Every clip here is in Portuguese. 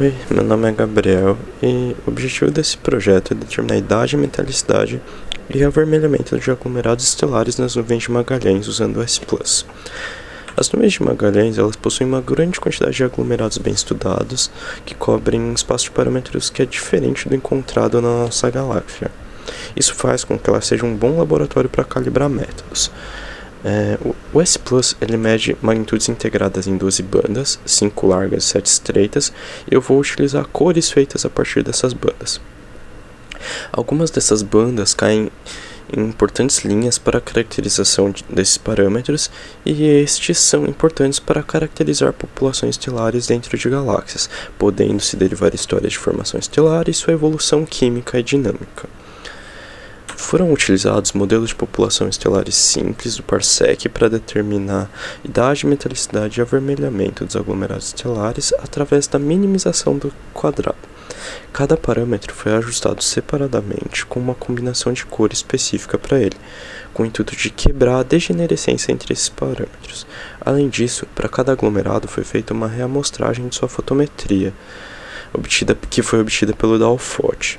Oi, meu nome é Gabriel e o objetivo desse projeto é determinar a idade, metalicidade e avermelhamento de aglomerados estelares nas nuvens de Magalhães usando o S+. As nuvens de Magalhães elas possuem uma grande quantidade de aglomerados bem estudados que cobrem um espaço de parâmetros que é diferente do encontrado na nossa galáxia. Isso faz com que ela seja um bom laboratório para calibrar métodos. É, o S Plus ele mede magnitudes integradas em 12 bandas, 5 largas e 7 estreitas, eu vou utilizar cores feitas a partir dessas bandas. Algumas dessas bandas caem em importantes linhas para a caracterização desses parâmetros, e estes são importantes para caracterizar populações estelares dentro de galáxias, podendo se derivar histórias de formação estelar e sua evolução química e dinâmica. Foram utilizados modelos de população estelares simples do Parsec para determinar idade, metalicidade e avermelhamento dos aglomerados estelares através da minimização do quadrado. Cada parâmetro foi ajustado separadamente com uma combinação de cor específica para ele, com o intuito de quebrar a degenerescência entre esses parâmetros. Além disso, para cada aglomerado foi feita uma reamostragem de sua fotometria, obtida, que foi obtida pelo Dalfort.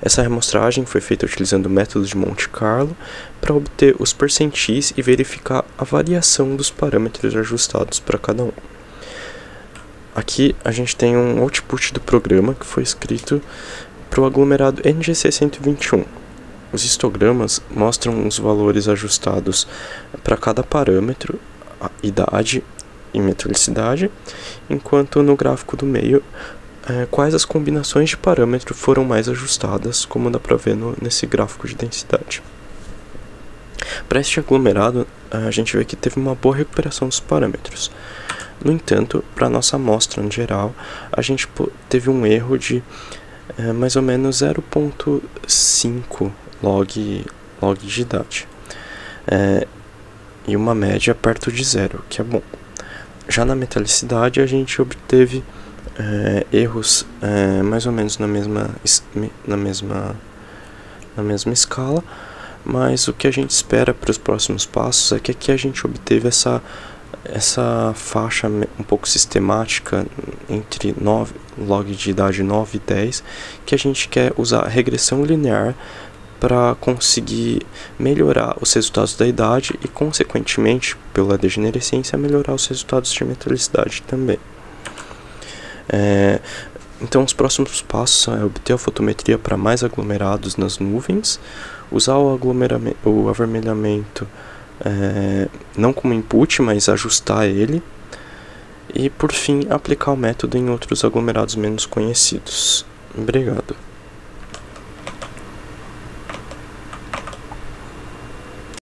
Essa amostragem foi feita utilizando o método de Monte Carlo para obter os percentis e verificar a variação dos parâmetros ajustados para cada um. Aqui a gente tem um output do programa que foi escrito para o aglomerado NGC 121. Os histogramas mostram os valores ajustados para cada parâmetro, idade e metalicidade, enquanto no gráfico do meio é, quais as combinações de parâmetro foram mais ajustadas, como dá para ver no, nesse gráfico de densidade. Para este aglomerado, a gente vê que teve uma boa recuperação dos parâmetros. No entanto, para nossa amostra em geral, a gente teve um erro de é, mais ou menos 0.5 log, log de idade. É, e uma média perto de zero, que é bom. Já na metalicidade, a gente obteve é, erros é, mais ou menos na mesma, na, mesma, na mesma escala, mas o que a gente espera para os próximos passos é que aqui a gente obteve essa, essa faixa um pouco sistemática entre 9, log de idade 9 e 10, que a gente quer usar regressão linear para conseguir melhorar os resultados da idade e, consequentemente, pela degenerescência, melhorar os resultados de metalicidade também. É, então, os próximos passos são obter a fotometria para mais aglomerados nas nuvens, usar o, o avermelhamento é, não como input, mas ajustar ele, e por fim aplicar o método em outros aglomerados menos conhecidos. Obrigado.